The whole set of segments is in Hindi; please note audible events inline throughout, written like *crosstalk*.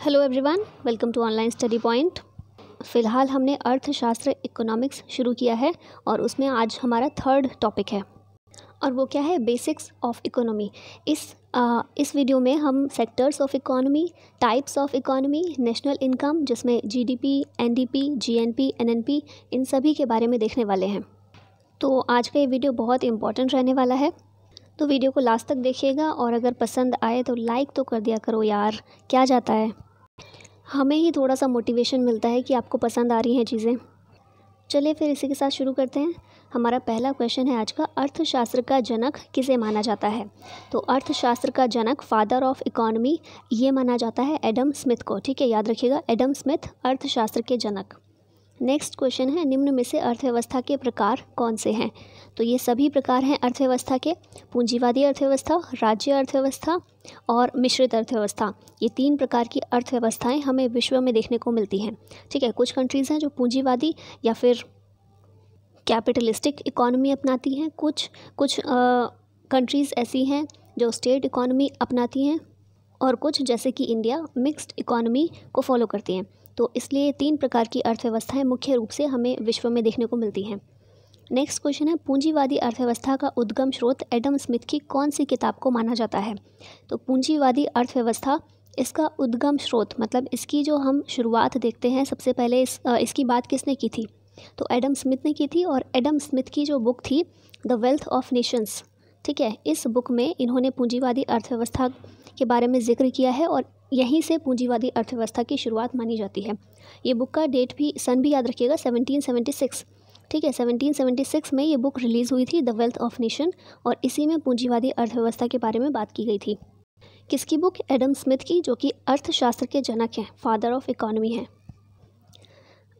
Hello everyone welcome to online study point फ़िलहाल हमने अर्थशास्त्र इकोनॉमिक्स शुरू किया है और उसमें आज हमारा थर्ड टॉपिक है। और वो क्या है? बेसिक्स ऑफ़ इकोनॉमी इस आ, इस वीडियो में हम sectors of economy types of economy national income जिसमें जीडीपी, एनडीपी, जीएनपी, एनएनपी इन सभी के बारे में देखने वाले हैं। तो आज का ये वीडियो बहुत इंपॉर्टेंट रहने वाला है। तो वीडियो को लास्ट तक देखिएगा और अगर पसंद आए तो लाइक तो कर दिया करो यार क्या जाता है? हमें ही थोड़ा सा मोटिवेशन मिलता है कि आपको पसंद आ रही हैं चीज़ें। चलिए फिर इसी के साथ शुरू करते हैं। हमारा पहला क्वेश्चन है आज का, अर्थशास्त्र का जनक किसे माना जाता है? तो अर्थशास्त्र का जनक फादर ऑफ़ इकोनॉमी ये माना जाता है एडम स्मिथ को। ठीक है, याद रखिएगा, एडम स्मिथ अर्थशास्त्र के जनक। नेक्स्ट क्वेश्चन है, निम्न में से अर्थव्यवस्था के प्रकार कौन से हैं? तो ये सभी प्रकार हैं अर्थव्यवस्था के, पूंजीवादी अर्थव्यवस्था, राज्य अर्थव्यवस्था और मिश्रित अर्थव्यवस्था। ये तीन प्रकार की अर्थव्यवस्थाएँ हमें विश्व में देखने को मिलती हैं। ठीक है, कुछ कंट्रीज़ हैं जो पूंजीवादी या फिर कैपिटलिस्टिक इकोनॉमी अपनाती हैं। कुछ कुछ कंट्रीज़ ऐसी हैं जो स्टेट इकोनॉमी अपनाती हैं और कुछ जैसे कि इंडिया मिक्स्ड इकोनॉमी को फॉलो करती हैं। तो इसलिए तीन प्रकार की अर्थव्यवस्थाएँ मुख्य रूप से हमें विश्व में देखने को मिलती हैं। नेक्स्ट क्वेश्चन है, पूंजीवादी अर्थव्यवस्था का उद्गम स्रोत एडम स्मिथ की कौन सी किताब को माना जाता है? तो पूंजीवादी अर्थव्यवस्था, इसका उद्गम स्रोत मतलब इसकी जो हम शुरुआत देखते हैं, सबसे पहले इस इसकी बात किसने की थी? तो एडम स्मिथ ने की थी और एडम स्मिथ की जो बुक थी, द वेल्थ ऑफ़ नेशंस, ठीक है, इस बुक में इन्होंने पूंजीवादी अर्थव्यवस्था के बारे में ज़िक्र किया है और यहीं से पूंजीवादी अर्थव्यवस्था की शुरुआत मानी जाती है। ये बुक का डेट भी सन भी याद रखिएगा 1776 ठीक है 1776 में ये बुक रिलीज़ हुई थी द वेल्थ ऑफ़ नेशन और इसी में पूंजीवादी अर्थव्यवस्था के बारे में बात की गई थी। किसकी बुक एडम स्मिथ की, जो कि अर्थशास्त्र के जनक हैं फादर ऑफ़ इकोनॉमी हैं।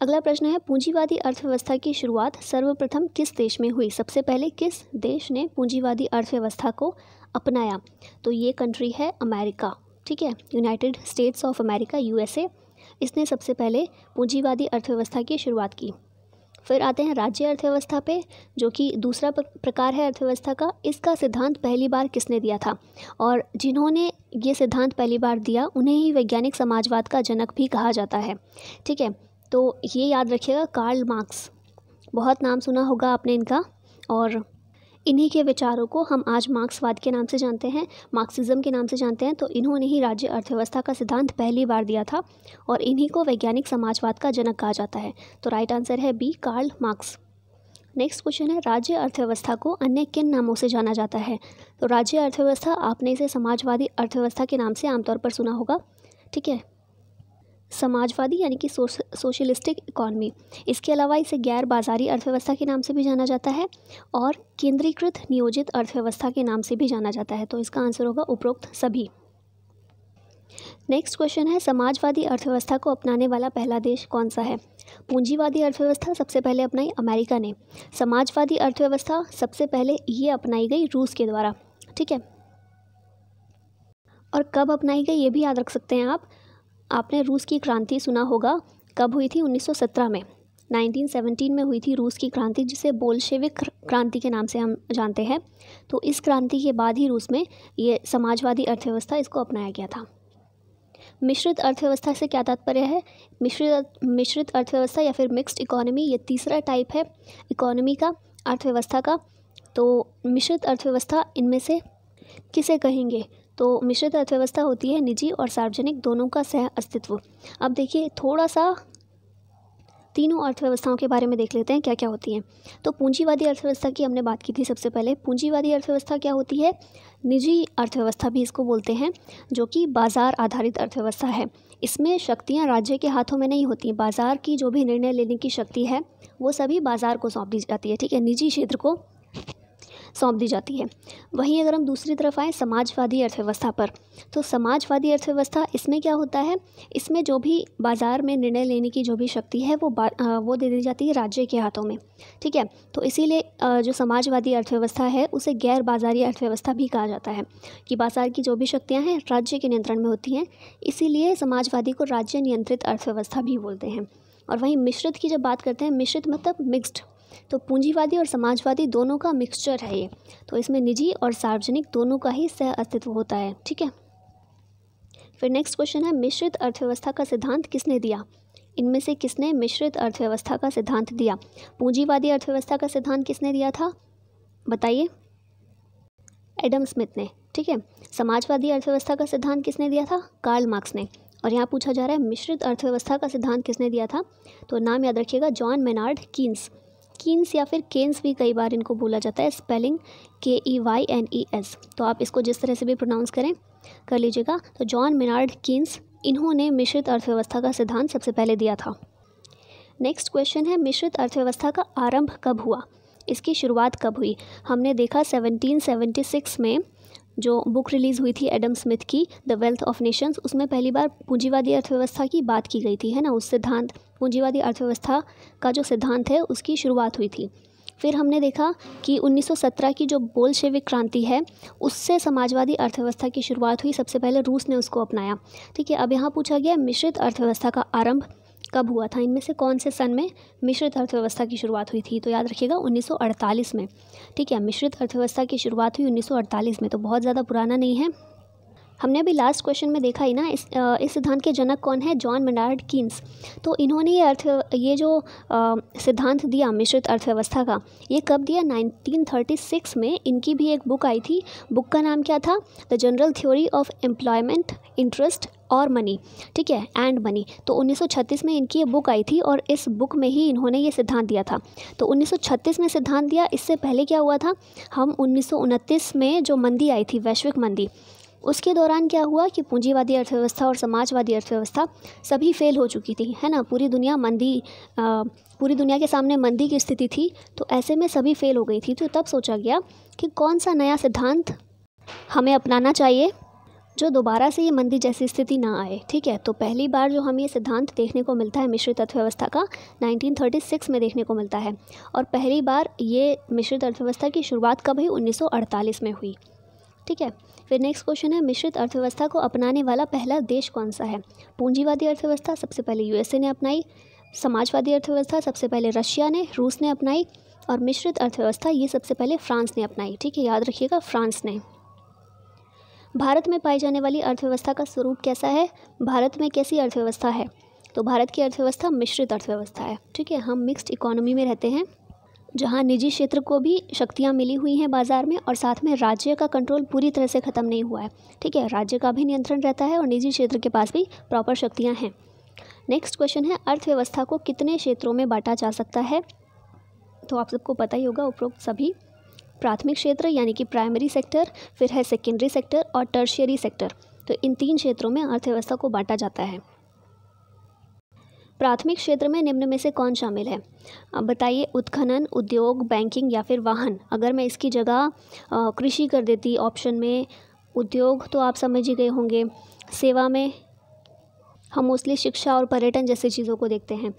अगला प्रश्न है, पूंजीवादी अर्थव्यवस्था की शुरुआत सर्वप्रथम किस देश में हुई? सबसे पहले किस देश ने पूंजीवादी अर्थव्यवस्था को अपनाया? तो ये कंट्री है अमेरिका। ठीक है United States of America USA इसने सबसे पहले पूंजीवादी अर्थव्यवस्था की शुरुआत की। फिर आते हैं राज्य अर्थव्यवस्था पे, जो कि दूसरा प्रकार है अर्थव्यवस्था का। इसका सिद्धांत पहली बार किसने दिया था? और जिन्होंने ये सिद्धांत पहली बार दिया, उन्हें ही वैज्ञानिक समाजवाद का जनक भी कहा जाता है। ठीक है तो ये याद रखिएगा कार्ल मार्क्स बहुत नाम सुना होगा आपने इनका, और इन्हीं के विचारों को हम आज मार्क्सवाद के नाम से जानते हैं, मार्क्सिज्म के नाम से जानते हैं तो इन्होंने ही राज्य अर्थव्यवस्था का सिद्धांत पहली बार दिया था और इन्हीं को वैज्ञानिक समाजवाद का जनक कहा जाता है। तो राइट आंसर है B Karl Marx next question है, राज्य अर्थव्यवस्था को अन्य किन नामों से जाना जाता है? तो राज्य अर्थव्यवस्था आपने इसे समाजवादी अर्थव्यवस्था के नाम से आमतौर पर सुना होगा, ठीक है? समाजवादी यानी कि सोशलिस्टिक इकॉनमी। इसके अलावा इसे गैर बाज़ारी अर्थव्यवस्था के नाम से भी जाना जाता है और केंद्रीकृत नियोजित अर्थव्यवस्था के नाम से भी जाना जाता है। तो इसका आंसर होगा उपरोक्त सभी। नेक्स्ट क्वेश्चन है, समाजवादी अर्थव्यवस्था को अपनाने वाला पहला देश कौन सा है? पूंजीवादी अर्थव्यवस्था सबसे पहले अपनाई अमेरिका ने। समाजवादी अर्थव्यवस्था सबसे पहले ये अपनाई गई रूस के द्वारा। ठीक है? और कब अपनाई गई ये भी याद रख सकते हैं आप। आपने रूस की क्रांति सुना होगा। कब हुई थी? 1917 में। 1917 में हुई थी रूस की क्रांति, जिसे बोल्शेविक क्रांति के नाम से हम जानते हैं। तो इस क्रांति के बाद ही रूस में ये समाजवादी अर्थव्यवस्था इसको अपनाया गया था। मिश्रित अर्थव्यवस्था से क्या तात्पर्य है? मिश्रित मिश्रित अर्थव्यवस्था या फिर मिक्स्ड इकोनॉमी ये तीसरा टाइप है इकोनॉमी का, अर्थव्यवस्था का। तो मिश्रित अर्थव्यवस्था इनमें से किसे कहेंगे? तो मिश्रित अर्थव्यवस्था होती है निजी और सार्वजनिक दोनों का सह अस्तित्व। अब देखिए थोड़ा सा तीनों अर्थव्यवस्थाओं के बारे में देख लेते हैं क्या क्या होती हैं। तो पूंजीवादी अर्थव्यवस्था की हमने बात की थी सबसे पहले। पूंजीवादी अर्थव्यवस्था क्या होती है? निजी अर्थव्यवस्था भी इसको बोलते हैं, जो कि बाज़ार आधारित अर्थव्यवस्था है। इसमें शक्तियाँ राज्य के हाथों में नहीं होती। बाज़ार की जो भी निर्णय लेने की शक्ति है, वो सभी बाज़ार को सौंप दी जाती है, ठीक है? निजी क्षेत्र को सौंप दी जाती है। वहीं अगर हम दूसरी तरफ़ आएँ समाजवादी अर्थव्यवस्था पर तो समाजवादी अर्थव्यवस्था इसमें क्या होता है? इसमें जो भी बाज़ार में निर्णय लेने की जो भी शक्ति है, वो वो दे दी जाती है राज्य के हाथों में। ठीक है? तो इसीलिए जो समाजवादी अर्थव्यवस्था है, उसे गैर बाज़ारी अर्थव्यवस्था भी कहा जाता है, कि बाज़ार की जो भी शक्तियाँ हैं, राज्य के नियंत्रण में होती हैं। इसीलिए समाजवादी को राज्य नियंत्रित अर्थव्यवस्था भी बोलते हैं। और वहीं मिश्रित की जब बात करते हैं, मिश्रित मतलब मिक्स्ड तो पूंजीवादी और समाजवादी दोनों का मिक्सचर है ये। तो इसमें निजी और सार्वजनिक दोनों का ही सह अस्तित्व होता है, ठीक है? फिर नेक्स्ट क्वेश्चन है, मिश्रित अर्थव्यवस्था का सिद्धांत किसने दिया? इनमें से किसने मिश्रित अर्थव्यवस्था का सिद्धांत दिया? पूंजीवादी अर्थव्यवस्था का सिद्धांत किसने दिया था? बताइए। एडम स्मिथ ने, ठीक है? समाजवादी अर्थव्यवस्था का सिद्धांत किसने दिया था? कार्ल मार्क्स ने। और यहाँ पूछा जा रहा है, मिश्रित अर्थव्यवस्था का सिद्धांत किसने दिया था? तो नाम याद रखिएगा, जॉन मेनार्ड कीन्स। कीन्स या फिर केन्स भी कई बार इनको बोला जाता है स्पेलिंग के E Y N E S तो आप इसको जिस तरह से भी प्रोनाउंस करें, कर लीजिएगा। तो जॉन मिनार्ड कीन्स इन्होंने मिश्रित अर्थव्यवस्था का सिद्धांत सबसे पहले दिया था। नेक्स्ट क्वेश्चन है, मिश्रित अर्थव्यवस्था का आरंभ कब हुआ? इसकी शुरुआत कब हुई? हमने देखा 1776 में जो बुक रिलीज़ हुई थी एडम स्मिथ की द वेल्थ ऑफ़ नेशंस उसमें पहली बार पूंजीवादी अर्थव्यवस्था की बात की गई थी, है ना? उस सिद्धांत, पूंजीवादी अर्थव्यवस्था का जो सिद्धांत है, उसकी शुरुआत हुई थी। फिर हमने देखा कि 1917 की जो बोलशेविक क्रांति है, उससे समाजवादी अर्थव्यवस्था की शुरुआत हुई। सबसे पहले रूस ने उसको अपनाया। ठीक है, अब यहाँ पूछा गया मिश्रित अर्थव्यवस्था का आरंभ। कब हुआ था? इनमें से कौन से सन में मिश्रित अर्थव्यवस्था की शुरुआत हुई थी? तो याद रखिएगा 1948 में। ठीक है, मिश्रित अर्थव्यवस्था की शुरुआत हुई 1948 में तो बहुत ज़्यादा पुराना नहीं है। हमने अभी लास्ट क्वेश्चन में देखा ही ना, इस इस सिद्धांत के जनक कौन है? जॉन मेनार्ड कीन्स तो इन्होंने ये अर्थ, ये जो सिद्धांत दिया मिश्रित अर्थव्यवस्था का, ये कब दिया? 1936 में इनकी भी एक बुक आई थी। बुक का नाम क्या था? The general theory of employment interest और मनी ठीक है? एंड मनी तो 1936 में इनकी ये बुक आई थी और इस बुक में ही इन्होंने ये सिद्धांत दिया था। तो 1936 में सिद्धांत दिया, इससे पहले क्या हुआ था? हम उन्नीस सौ उनतीस में जो मंदी आई थी, वैश्विक मंदी उसके दौरान क्या हुआ कि पूंजीवादी अर्थव्यवस्था और समाजवादी अर्थव्यवस्था सभी फेल हो चुकी थी है ना? पूरी दुनिया मंदी आ, पूरी दुनिया के सामने मंदी की स्थिति थी तो ऐसे में सभी फेल हो गई थी। तो तब सोचा गया कि कौन सा नया सिद्धांत हमें अपनाना चाहिए जो दोबारा से ये मंदी जैसी स्थिति ना आए ठीक है? तो पहली बार जो हमें ये सिद्धांत देखने को मिलता है मिश्रित अर्थव्यवस्था का 1936 में देखने को मिलता है। और पहली बार ये मिश्रित अर्थव्यवस्था की शुरुआत कब हुई? 1948 में हुई। ठीक है? फिर नेक्स्ट क्वेश्चन है, मिश्रित अर्थव्यवस्था को अपनाने वाला पहला देश कौन सा है? पूंजीवादी अर्थव्यवस्था सबसे पहले यूएसए ने अपनाई, समाजवादी अर्थव्यवस्था सबसे पहले रशिया ने, रूस ने अपनाई और मिश्रित अर्थव्यवस्था ये सबसे पहले फ्रांस ने अपनाई। ठीक है, याद रखिएगा, फ्रांस ने। भारत में पाई जाने वाली अर्थव्यवस्था का स्वरूप कैसा है? भारत में कैसी अर्थव्यवस्था है? तो भारत की अर्थव्यवस्था मिश्रित अर्थव्यवस्था है। ठीक है, हम मिक्स्ड इकोनॉमी में रहते हैं। जहाँ निजी क्षेत्र को भी शक्तियाँ मिली हुई हैं बाज़ार में और साथ में राज्य का कंट्रोल पूरी तरह से ख़त्म नहीं हुआ है। ठीक है, राज्य का भी नियंत्रण रहता है और निजी क्षेत्र के पास भी प्रॉपर शक्तियाँ हैं। नेक्स्ट क्वेश्चन है, अर्थव्यवस्था को कितने क्षेत्रों में बांटा जा सकता है? तो आप सबको पता ही होगा, उपरोक्त सभी प्राथमिक क्षेत्र यानी कि प्राइमरी सेक्टर फिर है सेकेंडरी सेक्टर और टर्शियरी सेक्टर तो इन तीन क्षेत्रों में अर्थव्यवस्था को बांटा जाता है। प्राथमिक क्षेत्र में निम्न में से कौन शामिल है? अब बताइए, उत्खनन, उद्योग बैंकिंग या फिर वाहन? अगर मैं इसकी जगह कृषि कर देती ऑप्शन में, उद्योग तो आप समझ ही गए होंगे। सेवा में हम मोस्टली शिक्षा और पर्यटन जैसी चीज़ों को देखते हैं।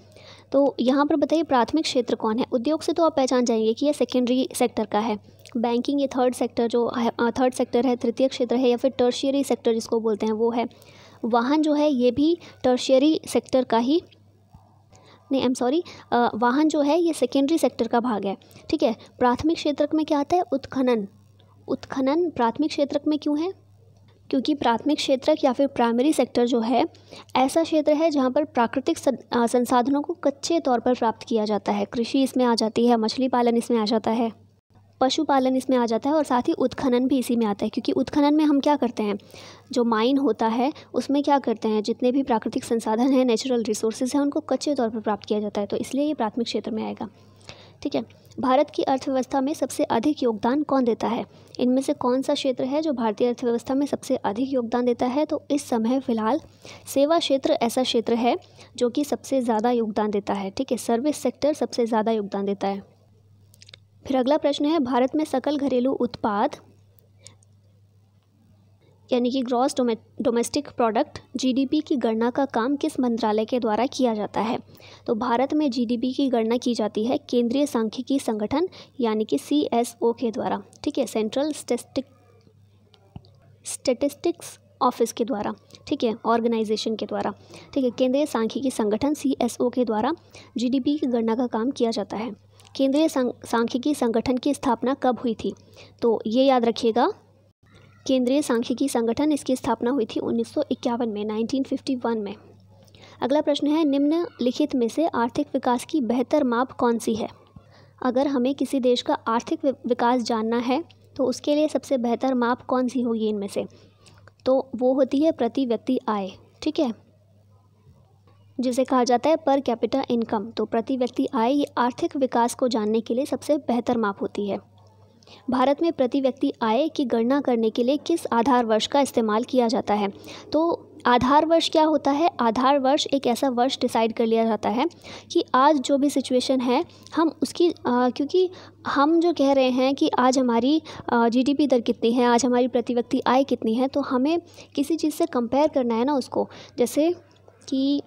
तो यहाँ पर बताइए, प्राथमिक क्षेत्र कौन है? उद्योग से तो आप पहचान जाएँगे कि यह सेकेंडरी सेक्टर का है। बैंकिंग ये थर्ड सेक्टर जो है थर्ड सेक्टर है, तृतीय क्षेत्र है या फिर टर्शियरी सेक्टर जिसको बोलते हैं, वो है। वाहन जो है, ये भी टर्शियरी सेक्टर का ही नहीं आई एम सॉरी वाहन जो है, ये सेकेंडरी सेक्टर का भाग है, ठीक है? प्राथमिक क्षेत्र में क्या आता है? उत्खनन। उत्खनन प्राथमिक क्षेत्र में क्यों है? क्योंकि प्राथमिक क्षेत्र या फिर प्राइमरी सेक्टर जो है, ऐसा क्षेत्र है जहाँ पर प्राकृतिक संसाधनों को कच्चे तौर पर प्राप्त किया जाता है। कृषि इसमें आ जाती है, मछली पालन इसमें आ जाता है। पशुपालन इसमें आ जाता है और साथ ही उत्खनन भी इसी में आता है, क्योंकि उत्खनन में हम क्या करते हैं? जो माइन होता है, उसमें क्या करते हैं? जितने भी प्राकृतिक संसाधन हैं नेचुरल रिसोर्सेज हैं, उनको कच्चे तौर पर प्राप्त किया जाता है तो इसलिए ये प्राथमिक क्षेत्र में आएगा। ठीक है? भारत की अर्थव्यवस्था में सबसे अधिक योगदान कौन देता है? इनमें से कौन सा क्षेत्र है जो भारतीय अर्थव्यवस्था में सबसे अधिक योगदान देता है? तो इस समय फ़िलहाल सेवा क्षेत्र ऐसा क्षेत्र है, जो कि सबसे ज़्यादा योगदान देता है। ठीक है? सर्विस सेक्टर सबसे ज़्यादा योगदान देता है। फिर अगला प्रश्न है, भारत में सकल घरेलू उत्पाद, यानी कि ग्रॉस डोमेस्टिक प्रोडक्ट जीडीपी की गणना का काम किस मंत्रालय के द्वारा किया जाता है? तो भारत में जीडीपी की गणना की जाती है केंद्रीय सांख्यिकी संगठन, यानी कि सीएसओ के द्वारा, ठीक है? सेंट्रल स्टेटिक स्टेटिस्टिक्स ऑफ़िस के द्वारा, ठीक है? ऑर्गेनाइजेशन के द्वारा, ठीक है? केंद्रीय सांख्यिकी संगठन सीएसओ के द्वारा जीडीपी की गणना का काम किया जाता है। केंद्रीय सांख्यिकी संगठन की स्थापना कब हुई थी? तो ये याद रखिएगा, केंद्रीय सांख्यिकी संगठन इसकी स्थापना हुई थी उन्नीस सौ इक्यावन में 1951 में। अगला प्रश्न है, निम्नलिखित में से आर्थिक विकास की बेहतर माप कौन सी है? अगर हमें किसी देश का आर्थिक विकास जानना है तो उसके लिए सबसे बेहतर माप कौन सी होगी इनमें से? तो वो होती है प्रति व्यक्ति आय, ठीक है? जिसे कहा जाता है पर कैपिटा इनकम तो प्रति व्यक्ति आय ये आर्थिक विकास को जानने के लिए सबसे बेहतर माप होती है। भारत में प्रति व्यक्ति आय की गणना करने के लिए किस आधार वर्ष का इस्तेमाल किया जाता है? तो आधार वर्ष क्या होता है? आधार वर्ष एक ऐसा वर्ष डिसाइड कर लिया जाता है कि आज जो भी सिचुएशन है हम उसकी आ, क्योंकि हम जो कह रहे हैं कि आज हमारी जीडीपी दर कितनी है आज हमारी प्रति व्यक्ति आय कितनी है तो हमें किसी चीज़ से कंपेयर करना है ना उसको। जैसे कि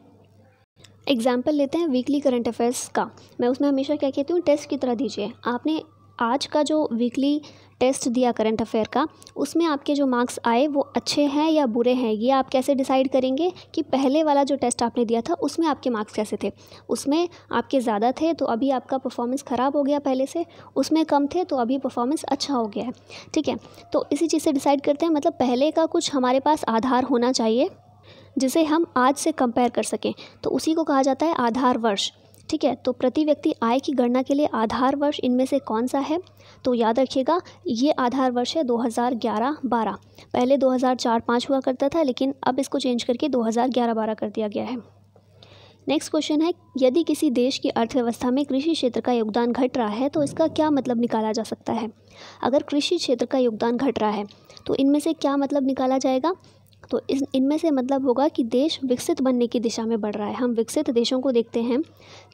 एग्ज़ाम्पल लेते हैं वीकली करंट अफेयर्स का। मैं उसमें हमेशा क्या कहती हूँ, टेस्ट की तरह दीजिए। आपने आज का जो वीकली टेस्ट दिया करंट अफेयर का, उसमें आपके जो मार्क्स आए, वो अच्छे हैं या बुरे हैं? ये आप कैसे डिसाइड करेंगे कि पहले वाला जो टेस्ट आपने दिया था, उसमें आपके मार्क्स कैसे थे? उसमें आपके ज़्यादा थे तो अभी आपका परफॉर्मेंस ख़राब हो गया पहले से, उसमें कम थे तो अभी परफॉर्मेंस अच्छा हो गया है। ठीक है? तो इसी चीज़ से डिसाइड करते हैं मतलब पहले का कुछ हमारे पास आधार होना चाहिए। जिसे हम आज से कंपेयर कर सकें। तो उसी को कहा जाता है आधार वर्ष। ठीक है? तो प्रति व्यक्ति आय की गणना के लिए आधार वर्ष इनमें से कौन सा है? तो याद रखिएगा, ये आधार वर्ष है 2011-12 पहले 2004-5 हुआ करता था, लेकिन अब इसको चेंज करके 2011-12 कर दिया गया है। नेक्स्ट क्वेश्चन है, यदि किसी देश की अर्थव्यवस्था में कृषि क्षेत्र का योगदान घट रहा है तो इसका क्या मतलब निकाला जा सकता है? अगर कृषि क्षेत्र का योगदान घट रहा है तो इनमें से क्या मतलब निकाला जाएगा? तो इस, इनमें से मतलब होगा कि देश विकसित बनने की दिशा में बढ़ रहा है। हम विकसित देशों को देखते हैं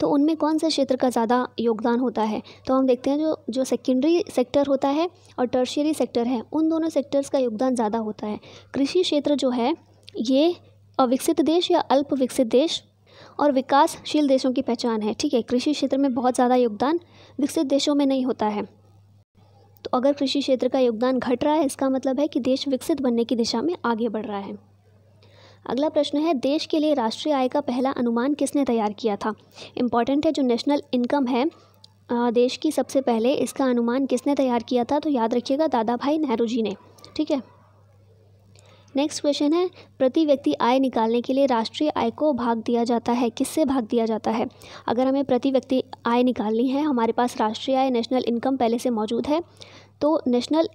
तो उनमें कौन से क्षेत्र का ज़्यादा योगदान होता है? तो हम देखते हैं जो जो सेकेंडरी सेक्टर होता है और टर्शियरी सेक्टर है, उन दोनों सेक्टर्स का योगदान ज़्यादा होता है। कृषि क्षेत्र जो है, ये अविकसित देश या अल्प विकसित देश और विकासशील देशों की पहचान है। ठीक है, कृषि क्षेत्र में बहुत ज़्यादा योगदान विकसित देशों में नहीं होता है। तो अगर कृषि क्षेत्र का योगदान घट रहा है, इसका मतलब है कि देश विकसित बनने की दिशा में आगे बढ़ रहा है। अगला प्रश्न है, देश के लिए राष्ट्रीय आय का पहला अनुमान किसने तैयार किया था? इंपॉर्टेंट है, जो नेशनल इनकम है देश की सबसे पहले इसका अनुमान किसने तैयार किया था? तो याद रखिएगा दादा भाई नेहरू जी ने, ठीक है? नेक्स्ट क्वेश्चन है, प्रति व्यक्ति आय निकालने के लिए राष्ट्रीय आय को भाग दिया जाता है, किससे भाग दिया जाता है? अगर हमें प्रति व्यक्ति आय निकालनी है, हमारे पास राष्ट्रीय आय नेशनल इनकम पहले से मौजूद है तो नेशनल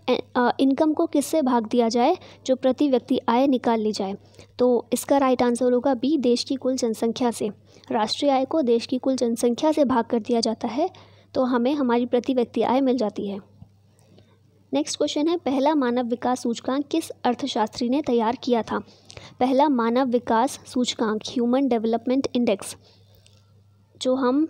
इनकम को किससे भाग दिया जाए, जो प्रति व्यक्ति आय निकाल ली जाए? तो इसका राइट आंसर होगा बी देश की कुल जनसंख्या से। राष्ट्रीय आय को देश की कुल जनसंख्या से भाग कर दिया जाता है तो हमें हमारी प्रति व्यक्ति आय मिल जाती है। नेक्स्ट क्वेश्चन है, पहला मानव विकास सूचकांक किस अर्थशास्त्री ने तैयार किया था? पहला मानव विकास सूचकांक ह्यूमन डेवलपमेंट इंडेक्स जो हम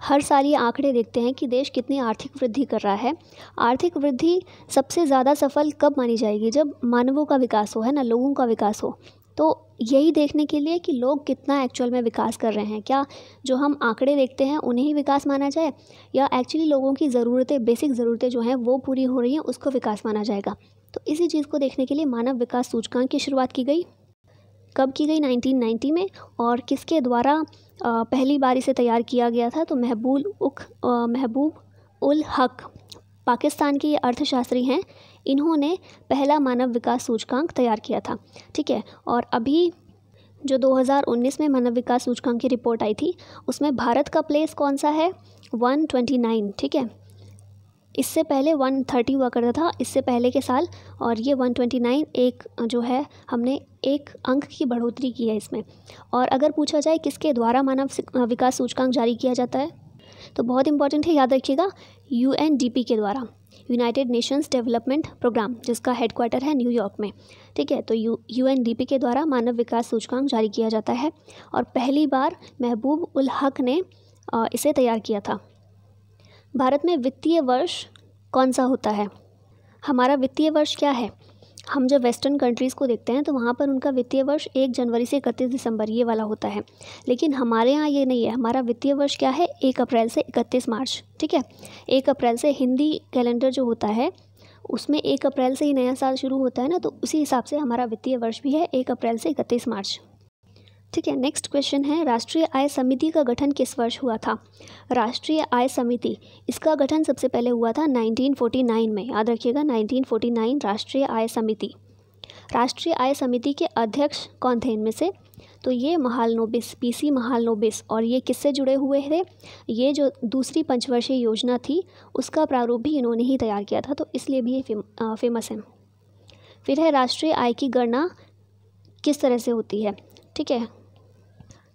हर साल ये आंकड़े देखते हैं कि देश कितनी आर्थिक वृद्धि कर रहा है। आर्थिक वृद्धि सबसे ज़्यादा सफल कब मानी जाएगी? जब मानवों का विकास हो, है ना? लोगों का विकास हो। तो यही देखने के लिए कि लोग कितना एक्चुअल में विकास कर रहे हैं। क्या जो हम आंकड़े देखते हैं, उन्हें ही विकास माना जाए? या एक्चुअली लोगों की ज़रूरतें बेसिक ज़रूरतें जो हैं, वो पूरी हो रही हैं, उसको विकास माना जाएगा। तो इसी चीज़ को देखने के लिए मानव विकास सूचकांक की शुरुआत की गई। कब की गई? 1990 में। और किसके द्वारा पहली बार इसे तैयार किया गया था? तो महबूल उख महबूब उल हक, पाकिस्तान के ये अर्थशास्त्री हैं। इन्होंने पहला मानव विकास सूचकांक तैयार किया था, ठीक है? और अभी जो 2019 में मानव विकास सूचकांक की रिपोर्ट आई थी, उसमें भारत का प्लेस कौन सा है? 129 ठीक है? इससे पहले 130 हुआ करता था, इससे पहले के साल, और ये 129 एक जो है, हमने एक अंक की बढ़ोतरी की है इसमें। और अगर पूछा जाए किसके द्वारा मानव विकास सूचकांक जारी किया जाता है तो बहुत इंपॉर्टेंट है, याद रखिएगा यूएनडीपी के द्वारा। यूनाइटेड नेशंस डेवलपमेंट प्रोग्राम, जिसका हेडक्वार्टर है न्यूयॉर्क में। ठीक है तो यू यू के द्वारा मानव विकास सूचकांक जारी किया जाता है और पहली बार महबूब उल हक ने इसे तैयार किया था। भारत में वित्तीय वर्ष कौन सा होता है? हमारा वित्तीय वर्ष क्या है? हम जब वेस्टर्न कंट्रीज़ को देखते हैं तो वहाँ पर उनका वित्तीय वर्ष एक जनवरी से इकतीस दिसंबर ये वाला होता है। लेकिन हमारे यहाँ ये नहीं है। हमारा वित्तीय वर्ष क्या है? एक अप्रैल से इकतीस मार्च, ठीक है? एक अप्रैल से हिंदी कैलेंडर जो होता है, उसमें एक अप्रैल से ही नया साल शुरू होता है ना तो उसी हिसाब से हमारा वित्तीय वर्ष भी है, एक अप्रैल से इकतीस मार्च। ठीक है नेक्स्ट क्वेश्चन है राष्ट्रीय आय समिति का गठन किस वर्ष हुआ था? राष्ट्रीय आय समिति इसका गठन सबसे पहले हुआ था 1949 में। याद रखिएगा 1949 राष्ट्रीय आय समिति। राष्ट्रीय आय समिति के अध्यक्ष कौन थे इनमें से? तो ये महालनोबिस पीसी महालनोबिस और ये किससे जुड़े हुए थे? ये जो दूसरी पंचवर्षीय योजना थी उसका प्रारूप भी इन्होंने ही तैयार किया था तो इसलिए भी ये फेम, फ़ेमस है। फिर है राष्ट्रीय आय की गणना किस तरह से होती है? ठीक है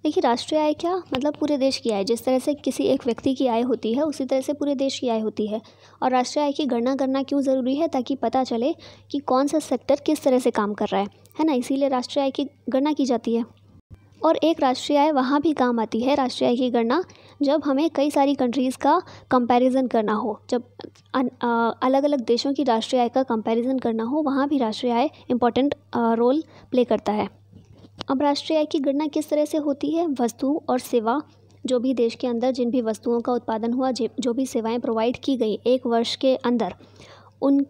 देखिए, राष्ट्रीय आय क्या? मतलब पूरे देश की आय। जिस तरह से किसी एक व्यक्ति की आय होती है, उसी तरह से पूरे देश की आय होती है। और राष्ट्रीय आय की गणना करना क्यों ज़रूरी है? ताकि पता चले कि कौन सा सेक्टर किस तरह से काम कर रहा है। है ना? इसीलिए राष्ट्रीय आय की गणना की जाती है। और एक राष्ट्रीय आय वहाँ भी काम आती है, राष्ट्रीय आय की गणना, जब हमें कई सारी कंट्रीज़ का कंपैरिजन करना हो। जब अलग अलग देशों की राष्ट्रीय आय का कंपैरिजन करना हो, वहाँ भी राष्ट्रीय आय इंपॉर्टेंट रोल प्ले करता है। अब राष्ट्रीय आय की गणना किस तरह से होती है? वस्तु और सेवा, जो भी देश के अंदर जिन भी वस्तुओं का उत्पादन हुआ, जो भी सेवाएँ प्रोवाइड की गई एक वर्ष के अंदर, उन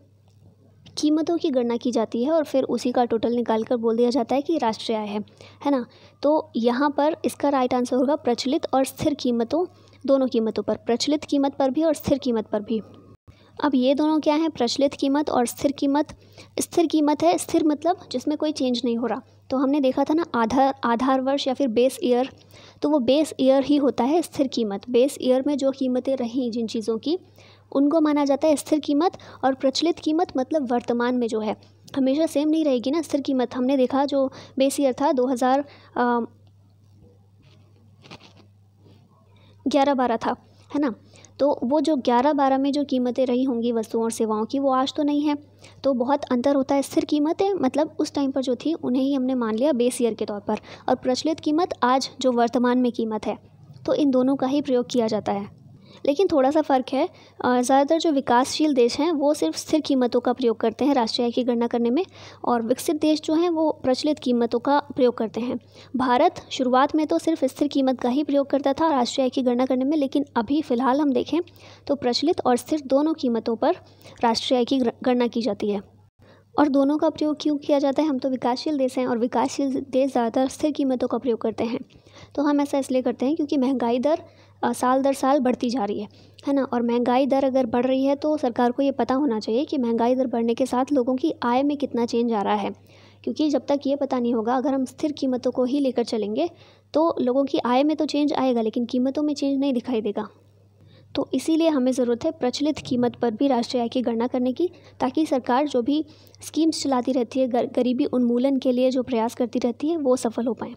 कीमतों की गणना की जाती है और फिर उसी का टोटल निकाल कर बोल दिया जाता है कि राष्ट्रीय आय है है ना? तो यहाँ पर इसका राइट आंसर होगा प्रचलित और स्थिर कीमतों, दोनों कीमतों पर, प्रचलित कीमत पर भी और स्थिर कीमत पर भी। अब ये दोनों क्या हैं? प्रचलित कीमत और स्थिर कीमत। स्थिर कीमत है, स्थिर मतलब जिसमें कोई चेंज नहीं हो रहा। तो हमने देखा था ना आधार आधार वर्ष या फिर बेस ईयर तो वो बेस ईयर ही होता है स्थिर कीमत। बेस ईयर में जो कीमतें रहीं जिन चीज़ों की, उनको माना जाता है स्थिर कीमत और प्रचलित कीमत मतलब वर्तमान में जो है। हमेशा सेम नहीं रहेगी ना स्थिर कीमत। हमने देखा जो बेस ईयर था दो हज़ार ग्यारह बारह था, है ना? तो वो जो ग्यारह बारह में जो कीमतें रही होंगी वस्तुओं और सेवाओं की, वो आज तो नहीं है। तो बहुत अंतर होता है, स्थिर कीमतें मतलब उस टाइम पर जो थी, उन्हें ही हमने मान लिया बेस ईयर के तौर पर। और प्रचलित कीमत आज जो वर्तमान में कीमत है तो इन दोनों का ही प्रयोग किया जाता है। लेकिन थोड़ा सा फ़र्क है ज़्यादातर जो विकासशील देश हैं, वो सिर्फ़ स्थिर कीमतों का प्रयोग करते हैं राष्ट्रीय आय की गणना करने में और विकसित देश जो हैं, वो प्रचलित कीमतों का प्रयोग करते हैं। भारत शुरुआत में तो सिर्फ़ स्थिर कीमत का ही प्रयोग करता था राष्ट्रीय आय की गणना करने में, लेकिन अभी फ़िलहाल हम देखें तो प्रचलित और स्थिर दोनों कीमतों पर राष्ट्रीय आय की गणना की जाती है। और दोनों का प्रयोग क्यों किया जाता है? हम तो विकासशील देश हैं और विकासशील देश ज़्यादातर स्थिर कीमतों का प्रयोग करते हैं। तो हम ऐसा इसलिए करते हैं क्योंकि महँगाई दर साल दर साल बढ़ती जा रही है है ना? और महँगाई दर अगर बढ़ रही है तो सरकार को ये पता होना चाहिए कि महँगाई दर बढ़ने के साथ लोगों की आय में कितना चेंज आ रहा है। क्योंकि जब तक ये पता नहीं होगा, अगर हम स्थिर कीमतों को ही लेकर चलेंगे तो लोगों की आय में तो चेंज आएगा, लेकिन कीमतों में चेंज नहीं दिखाई देगा। तो इसीलिए हमें ज़रूरत है प्रचलित कीमत पर भी राष्ट्रीय आय की गणना करने की, ताकि सरकार जो भी स्कीम्स चलाती रहती है गरीबी उन्मूलन के लिए जो प्रयास करती रहती है, वो सफल हो पाए।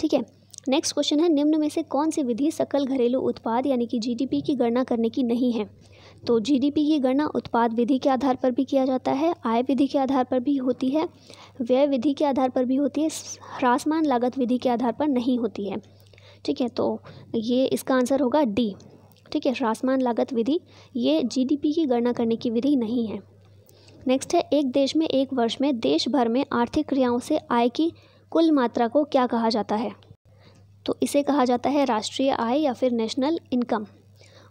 ठीक है? नेक्स्ट क्वेश्चन है, निम्न में से कौन सी विधि सकल घरेलू उत्पाद यानी कि जीडीपी की गणना करने की नहीं है? तो जीडीपी की गणना उत्पाद विधि के आधार पर भी किया जाता है, आय विधि के आधार पर भी होती है, व्यय विधि के आधार पर भी होती है, ह्रासमान लागत विधि के आधार पर नहीं होती है। ठीक है तो ये इसका आंसर होगा डी ठीक है, ह्रासमान लागत विधि, ये जीडीपी की गणना करने की विधि नहीं है। नेक्स्ट है, एक देश में एक वर्ष में देश भर में आर्थिक क्रियाओं से आय की कुल मात्रा को क्या कहा जाता है? तो इसे कहा जाता है राष्ट्रीय आय या फिर नेशनल इनकम।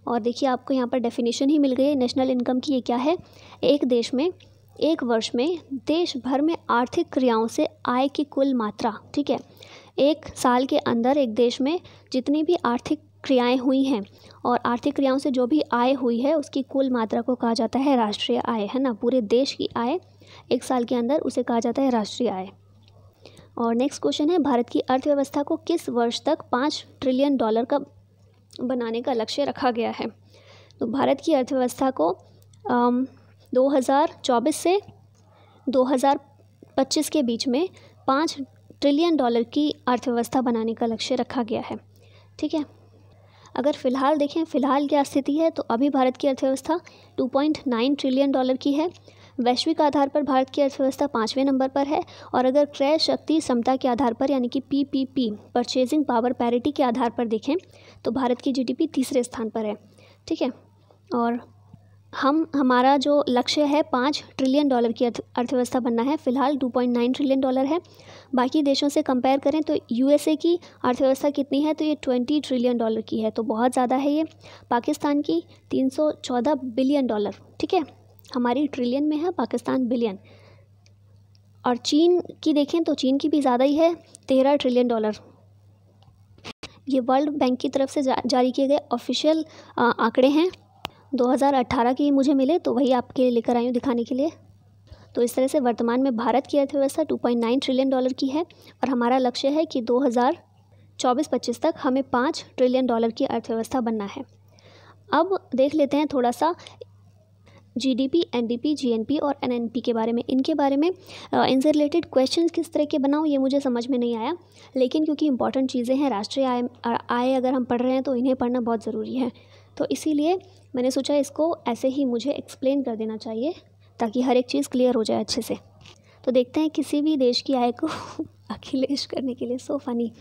और देखिए, आपको यहाँ पर डेफिनेशन ही मिल गई है, नेशनल इनकम की ये क्या है? एक देश में, एक वर्ष में, देश भर में आर्थिक क्रियाओं से आय की कुल मात्रा, ठीक है? एक साल के अंदर एक देश में जितनी भी आर्थिक क्रियाएँ हुई हैं, और आर्थिक क्रियाओं से जो भी आय हुई है, उसकी कुल मात्रा को कहा जाता है राष्ट्रीय आय, है ना? पूरे देश की आय एक साल के अंदर उसे कहा जाता है राष्ट्रीय आय। और नेक्स्ट क्वेश्चन है, भारत की अर्थव्यवस्था को किस वर्ष तक पाँच ट्रिलियन डॉलर का बनाने का लक्ष्य रखा गया है? तो भारत की अर्थव्यवस्था को दो हज़ार चौबीस से दो हज़ार पच्चीस के बीच में पाँच ट्रिलियन डॉलर की अर्थव्यवस्था बनाने का लक्ष्य रखा गया है। ठीक है? अगर फ़िलहाल देखें, फ़िलहाल क्या स्थिति है तो अभी भारत की अर्थव्यवस्था 2.9 ट्रिलियन डॉलर की है। वैश्विक आधार पर भारत की अर्थव्यवस्था पाँचवें नंबर पर है और अगर क्रय शक्ति क्षमता के आधार पर यानी कि P P P purchasing power parity के आधार पर देखें तो भारत की जीडीपी तीसरे स्थान पर है। ठीक है? और हम, हमारा जो लक्ष्य है पाँच ट्रिलियन डॉलर की अर्थव्यवस्था बनना है। फ़िलहाल two point nine trillion dollar है। बाकी देशों से कंपेयर करें तो यूएसए की अर्थव्यवस्था कितनी है तो ये ट्वेंटी ट्रिलियन डॉलर की है तो बहुत ज़्यादा है ये। पाकिस्तान की तीन सौ चौदह बिलियन डॉलर ठीक है? हमारी ट्रिलियन में है पाकिस्तान बिलियन। और चीन की देखें तो चीन की भी ज़्यादा ही है तेरह ट्रिलियन डॉलर। ये वर्ल्ड बैंक की तरफ़ से जा, जारी किए गए ऑफिशियल आंकड़े हैं। 2018 की मुझे मिले तो वही आपके लेकर आई हूँ दिखाने के लिए। तो इस तरह से वर्तमान में भारत की अर्थव्यवस्था 2.9 ट्रिलियन डॉलर की है और हमारा लक्ष्य है कि 2024-25 तक हमें पाँच ट्रिलियन डॉलर की अर्थव्यवस्था बनना है। अब देख लेते हैं थोड़ा सा जीडीपी, एनडीपी, जीएनपी और एनएनपी के बारे में। इनके बारे में इनसे रिलेटेड क्वेश्चंस किस तरह के बनाऊँ ये मुझे समझ में नहीं आया। लेकिन क्योंकि इंपॉर्टेंट चीज़ें हैं राष्ट्रीय आय आय अगर हम पढ़ रहे हैं तो इन्हें पढ़ना बहुत ज़रूरी है। तो इसीलिए मैंने सोचा इसको ऐसे ही मुझे एक्सप्लेन कर देना चाहिए ताकि हर एक चीज़ क्लियर हो जाए अच्छे से। तो देखते हैं किसी भी देश की आय को *laughs* अखिलेश करने के लिए सो फनी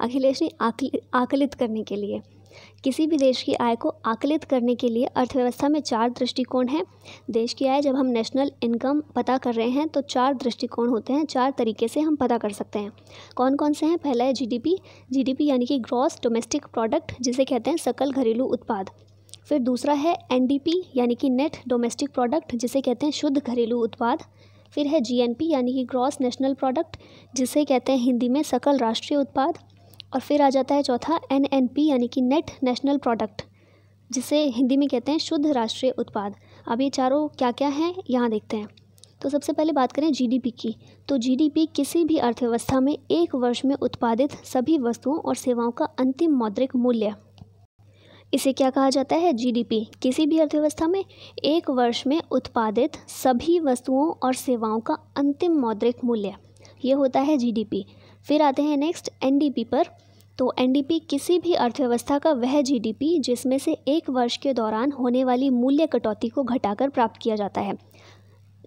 अखिलेश ने आकलित करने के लिए। किसी भी देश की आय को आकलित करने के लिए अर्थव्यवस्था में चार दृष्टिकोण हैं। देश की आय जब हम नेशनल इनकम पता कर रहे हैं तो चार दृष्टिकोण होते हैं, चार तरीके से हम पता कर सकते हैं। कौन कौन से हैं? पहला है जीडीपी जीडीपी यानी कि ग्रॉस डोमेस्टिक प्रोडक्ट जिसे कहते हैं सकल घरेलू उत्पाद। फिर दूसरा है एनडीपी यानी कि नेट डोमेस्टिक प्रोडक्ट जिसे कहते हैं शुद्ध घरेलू उत्पाद। फिर है जीएनपी यानी कि ग्रॉस नेशनल प्रोडक्ट जिसे कहते हैं हिंदी में सकल राष्ट्रीय उत्पाद। और फिर आ जाता है चौथा एन एन पी यानी कि नेट नेशनल प्रोडक्ट जिसे हिंदी में कहते हैं शुद्ध राष्ट्रीय उत्पाद। अब ये चारों क्या क्या हैं, यहाँ देखते हैं। तो सबसे पहले बात करें जीडीपी की। तो जीडीपी किसी भी अर्थव्यवस्था में एक वर्ष में उत्पादित सभी वस्तुओं और सेवाओं का अंतिम मौद्रिक मूल्य। इसे क्या कहा जाता है? जीडीपी किसी भी अर्थव्यवस्था में एक वर्ष में उत्पादित सभी वस्तुओं और सेवाओं का अंतिम मौद्रिक मूल्य। ये होता है जीडीपी फिर आते हैं नेक्स्ट एनडीपी पर। तो एनडीपी किसी भी अर्थव्यवस्था का वह जीडीपी जिसमें से एक वर्ष के दौरान होने वाली मूल्य कटौती को घटाकर प्राप्त किया जाता है।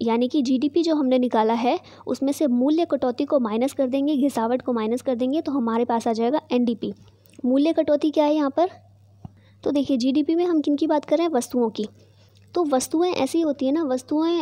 यानी कि जीडीपी जो हमने निकाला है, उसमें से मूल्य कटौती को माइनस कर देंगे, घिसावट को माइनस कर देंगे तो हमारे पास आ जाएगा एनडीपी मूल्य कटौती क्या है यहाँ पर? तो देखिए जीडीपी में हम किन की बात कर वस्तुओं की। तो वस्तुएँ ऐसी होती है ना, वस्तुएँ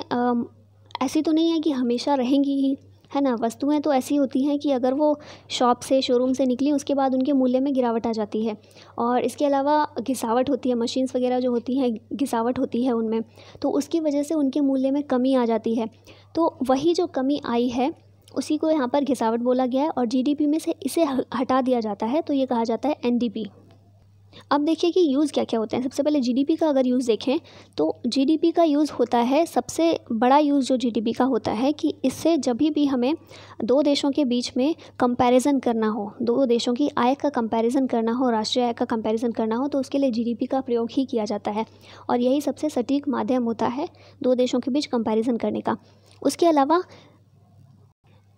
ऐसी तो नहीं है कि हमेशा रहेंगी ही। है ना? वस्तुएँ तो ऐसी होती हैं कि अगर वो शॉप से, शोरूम से निकली, उसके बाद उनके मूल्य में गिरावट आ जाती है। और इसके अलावा घिसावट होती है, मशीन्स वगैरह जो होती हैं, घिसावट होती है उनमें तो उसकी वजह से उनके मूल्य में कमी आ जाती है। तो वही जो कमी आई है, उसी को यहाँ पर घिसावट बोला गया है और जीडीपी में से इसे हटा दिया जाता है तो ये कहा जाता है एनडीपी अब देखिए कि यूज़ क्या क्या होते हैं। सबसे पहले जीडीपी का अगर यूज़ देखें तो जीडीपी का यूज़ होता है, सबसे बड़ा यूज़ जो जीडीपी का होता है कि इससे जब भी हमें दो देशों के बीच में कंपैरिजन करना हो, दो देशों की आय का कंपैरिजन करना हो, राष्ट्रीय आय का कंपैरिजन करना हो तो उसके लिए जीडीपी का प्रयोग ही किया जाता है। और यही सबसे सटीक माध्यम होता है दो देशों के बीच कंपैरिजन करने का। उसके अलावा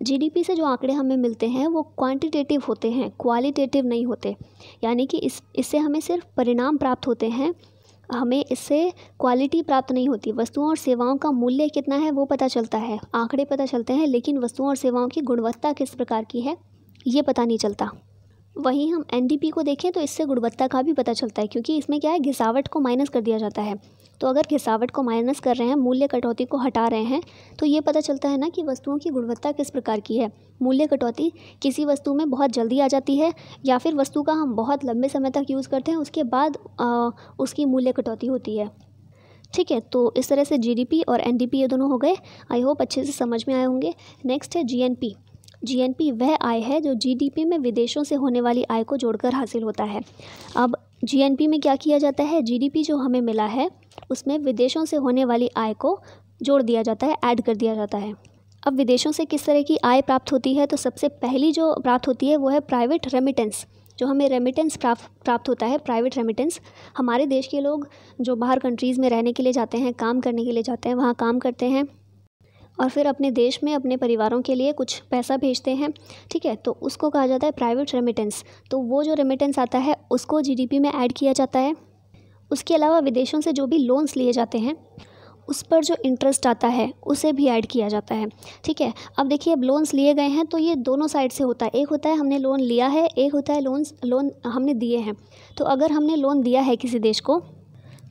जीडीपी से जो आंकड़े हमें मिलते हैं, वो क्वांटिटेटिव होते हैं क्वालिटेटिव नहीं होते। यानी कि इस, इससे हमें सिर्फ़ परिणाम प्राप्त होते हैं, हमें इससे क्वालिटी प्राप्त नहीं होती। वस्तुओं और सेवाओं का मूल्य कितना है, वो पता चलता है। आंकड़े पता चलते हैं, लेकिन वस्तुओं और सेवाओं की गुणवत्ता किस प्रकार की है, ये पता नहीं चलता। वहीं हम एनडीपी को देखें तो इससे गुणवत्ता का भी पता चलता है क्योंकि इसमें क्या है घिसावट को माइनस कर दिया जाता है। तो अगर घिसावट को माइनस कर रहे हैं मूल्य कटौती को हटा रहे हैं तो ये पता चलता है ना कि वस्तुओं की गुणवत्ता किस प्रकार की है। मूल्य कटौती किसी वस्तु में बहुत जल्दी आ जाती है या फिर वस्तु का हम बहुत लंबे समय तक यूज़ करते हैं उसके बाद आ, उसकी मूल्य कटौती होती है। ठीक है तो इस तरह से जीडीपी और एनडीपी ये दोनों हो गए। आई होप अच्छे से समझ में आए होंगे। नेक्स्ट है जीएनपी जीएनपी वह आय है जो जीडीपी में विदेशों से होने वाली आय को जोड़कर हासिल होता है। अब जीएनपी में क्या किया जाता है? जीडीपी जो हमें मिला है, उसमें विदेशों से होने वाली आय को जोड़ दिया जाता है, ऐड कर दिया जाता है। अब विदेशों से किस तरह की आय प्राप्त होती है? तो सबसे पहली जो प्राप्त होती है, वो है प्राइवेट रेमिटेंस जो हमें रेमिटेंस प्राप्त प्राप्त होता है प्राइवेट रेमिटेंस हमारे देश के लोग जो बाहर कंट्रीज़ में रहने के लिए जाते हैं, काम करने के लिए जाते हैं, वहाँ काम करते हैं और फिर अपने देश में, अपने परिवारों के लिए कुछ पैसा भेजते हैं, ठीक है? तो उसको कहा जाता है प्राइवेट रेमिटेंस तो वो जो रेमिटेंस आता है, उसको जीडीपी में ऐड किया जाता है। उसके अलावा विदेशों से जो भी लोन्स लिए जाते हैं, उस पर जो इंटरेस्ट आता है, उसे भी ऐड किया जाता है, ठीक है? अब देखिए, अब लोन्स लिए गए हैं तो ये दोनों साइड से होता है। एक होता है, हमने लोन लिया है, एक होता है लोन्स लोन हमने दिए हैं। तो अगर हमने लोन दिया है किसी देश को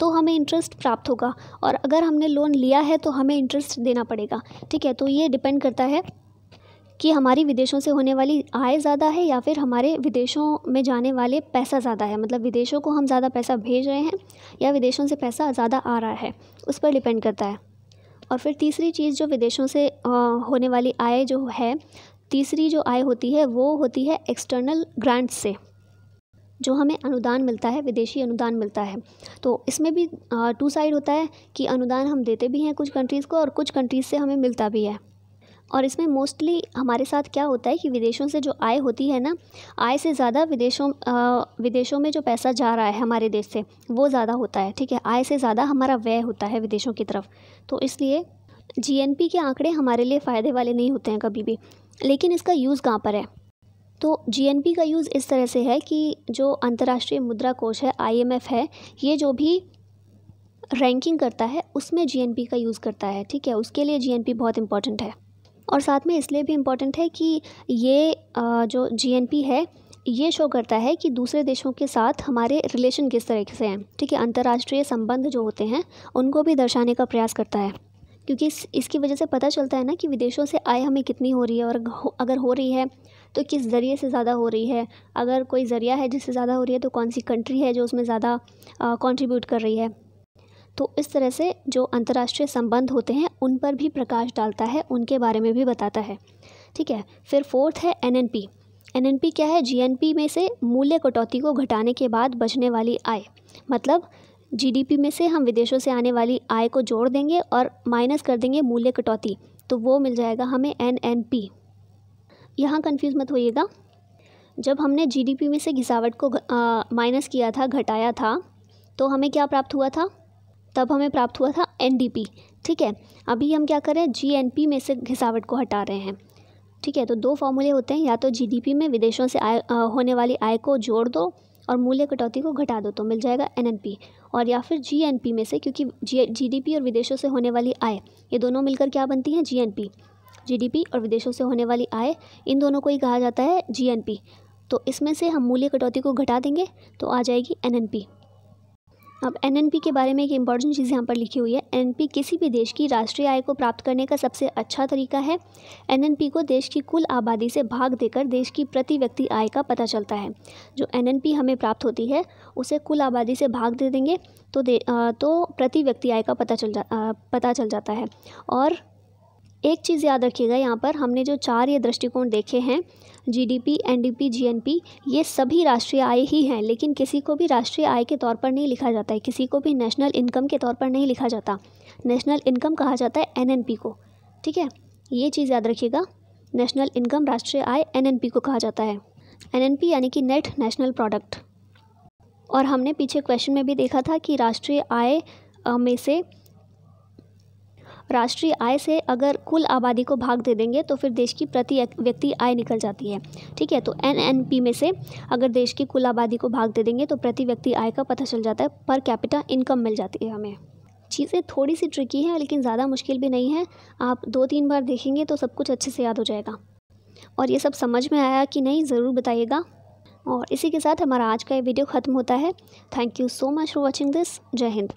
तो हमें इंटरेस्ट प्राप्त होगा। और अगर हमने लोन लिया है तो हमें इंटरेस्ट देना पड़ेगा। ठीक है? तो ये डिपेंड करता है कि हमारी विदेशों से होने वाली आय ज़्यादा है या फिर हमारे विदेशों में जाने वाले पैसा ज़्यादा है। मतलब विदेशों को हम ज़्यादा पैसा भेज रहे हैं या विदेशों से पैसा ज़्यादा आ रहा है, उस पर डिपेंड करता है। और फिर तीसरी चीज़ जो विदेशों से होने वाली आय जो है, तीसरी जो आय होती है, वो होती है एक्सटर्नल ग्रांट्स से। जो हमें अनुदान मिलता है विदेशी अनुदान मिलता है। तो इसमें भी टू साइड होता है कि अनुदान हम देते भी हैं कुछ कंट्रीज़ को और कुछ कंट्रीज़ से हमें मिलता भी है। और इसमें मोस्टली हमारे साथ क्या होता है कि विदेशों से जो आय होती है ना आय से ज़्यादा विदेशों आ, विदेशों में जो पैसा जा रहा है हमारे देश से वो ज़्यादा होता है ठीक है? आय से ज़्यादा हमारा व्यय होता है विदेशों की तरफ़। तो इसलिए जीएनपी के आंकड़े हमारे लिए फ़ायदे वाले नहीं होते हैं कभी भी। लेकिन इसका यूज़ कहाँ पर है? तो जीएनपी का यूज़ इस तरह से है कि जो अंतर्राष्ट्रीय मुद्रा कोष है आईएमएफ है, ये जो भी रैंकिंग करता है, उसमें जीएनपी का यूज़ करता है, ठीक है? उसके लिए जीएनपी बहुत इंपॉर्टेंट है। और साथ में इसलिए भी इंपॉर्टेंट है कि ये जो जीएनपी है, ये शो करता है कि दूसरे देशों के साथ हमारे रिलेशन किस तरीके से हैं, ठीक है? अंतर्राष्ट्रीय संबंध जो होते हैं, उनको भी दर्शाने का प्रयास करता है। क्योंकि इस, इसकी वजह से पता चलता है ना कि विदेशों से आय हमें कितनी हो रही है और अगर हो रही है तो किस ज़रिए से ज़्यादा हो रही है? अगर कोई ज़रिया है जिससे ज़्यादा हो रही है तो कौन सी कंट्री है जो उसमें ज़्यादा कंट्रीब्यूट कर रही है? तो इस तरह से जो अंतर्राष्ट्रीय संबंध होते हैं, उन पर भी प्रकाश डालता है, उनके बारे में भी बताता है। ठीक है, फिर फोर्थ है एन एन क्या है? जी एन पी में से मूल्य कटौती को घटाने के बाद बचने वाली आय। मतलब जीडीपी में से हम विदेशों से आने वाली आय को जोड़ देंगे और माइनस कर देंगे मूल्य कटौती। तो वो मिल जाएगा हमें एन एन पी यहाँ कन्फ्यूज़ मत होइएगा। जब हमने जीडीपी में से घिसावट को माइनस किया था, घटाया था तो हमें क्या प्राप्त हुआ था? तब हमें प्राप्त हुआ था एनडीपी ठीक है? अभी हम क्या करें? जी में से घिसावट को हटा रहे हैं, ठीक है? तो दो फॉर्मूले होते हैं, या तो जीडीपी में विदेशों से आय होने वाली आय को जोड़ दो और मूल्य कटौती को घटा दो तो मिल जाएगा एनएनपी और या फिर जीएनपी में से, क्योंकि जी जीडीपी और विदेशों से होने वाली आय, ये दोनों मिलकर क्या बनती हैं? जीएनपी जीडीपी और विदेशों से होने वाली आय इन दोनों को ही कहा जाता है जीएनपी तो इसमें से हम मूल्य कटौती को घटा देंगे तो आ जाएगी एनएनपी अब एनएनपी के बारे में एक इंपॉर्टेंट चीज़ यहाँ पर लिखी हुई है। एन किसी भी देश की राष्ट्रीय आय को प्राप्त करने का सबसे अच्छा तरीका है। एनएनपी को देश की कुल आबादी से भाग देकर देश की प्रति व्यक्ति आय का पता चलता है। जो एनएनपी हमें प्राप्त होती है उसे कुल आबादी से भाग दे देंगे तो दे आ, तो प्रति व्यक्ति आय का पता चल जा आ, पता चल जाता है। और एक चीज़ याद रखिएगा यहाँ पर हमने जो चार ये दृष्टिकोण देखे हैं जीडीपी, एनडीपी, जीएनपी ये सभी राष्ट्रीय आय ही हैं लेकिन किसी को भी राष्ट्रीय आय के तौर पर नहीं लिखा जाता है किसी को भी नेशनल इनकम के तौर पर नहीं लिखा जाता। नेशनल इनकम कहा जाता है एनएनपी को ठीक है? ये चीज़ याद रखिएगा नेशनल इनकम राष्ट्रीय आय एनएनपी को कहा जाता है। एनएनपी यानी कि नेट नेशनल प्रोडक्ट। और हमने पीछे क्वेश्चन में भी देखा था कि राष्ट्रीय आय में से राष्ट्रीय आय से अगर कुल आबादी को भाग दे देंगे तो फिर देश की प्रति व्यक्ति आय निकल जाती है। ठीक है तो एन एन पी में से अगर देश की कुल आबादी को भाग दे देंगे तो प्रति व्यक्ति आय का पता चल जाता है, पर कैपिटा इनकम मिल जाती है हमें। चीज़ें थोड़ी सी ट्रिकी हैं, लेकिन ज़्यादा मुश्किल भी नहीं है। आप दो तीन बार देखेंगे तो सब कुछ अच्छे से याद हो जाएगा। और ये सब समझ में आया कि नहीं, ज़रूर बताइएगा। और इसी के साथ हमारा आज का ये वीडियो ख़त्म होता है। Thank you so much for watching this जय हिंद।